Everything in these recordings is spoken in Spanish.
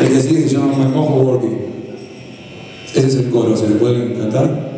El que sigue se llama My Mojo Working. Ese es el coro, ¿se le pueden cantar?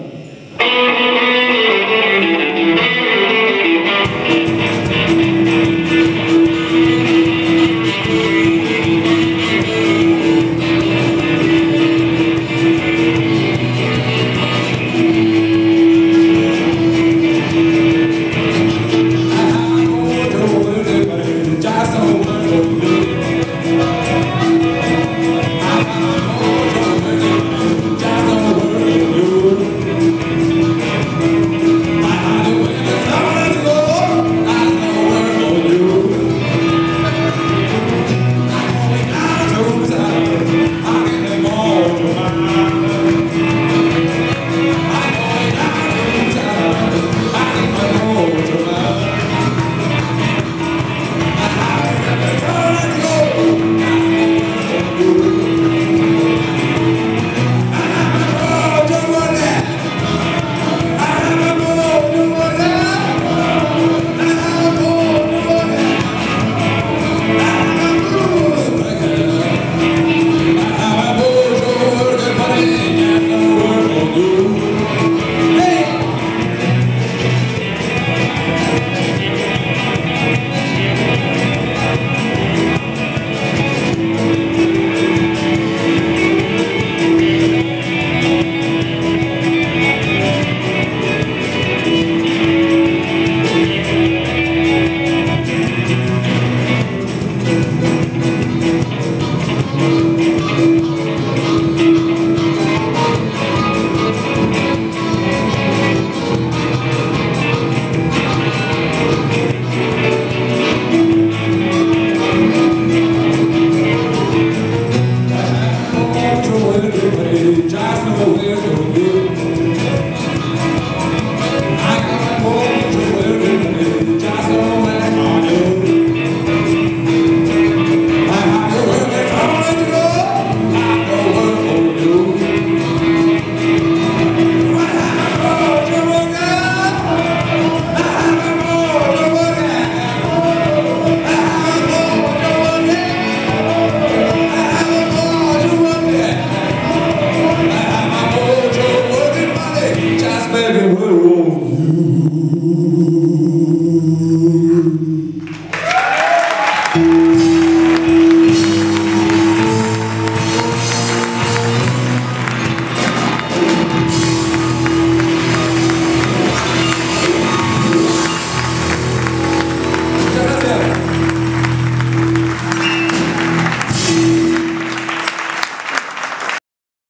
you.